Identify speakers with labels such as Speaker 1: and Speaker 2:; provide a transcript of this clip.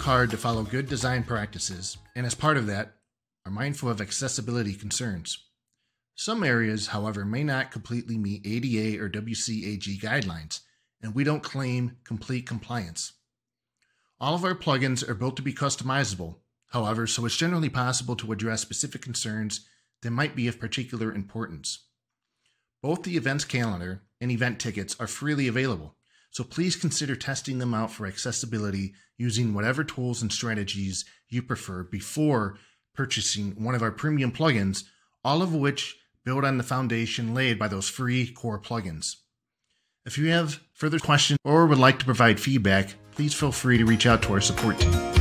Speaker 1: hard to follow good design practices, and as part of that, are mindful of accessibility concerns. Some areas, however, may not completely meet ADA or WCAG guidelines, and we don't claim complete compliance. All of our plugins are built to be customizable, however, so it's generally possible to address specific concerns that might be of particular importance. Both the events calendar and event tickets are freely available, so please consider testing them out for accessibility using whatever tools and strategies you prefer before purchasing one of our premium plugins, all of which build on the foundation laid by those free core plugins. If you have further questions or would like to provide feedback, please feel free to reach out to our support team.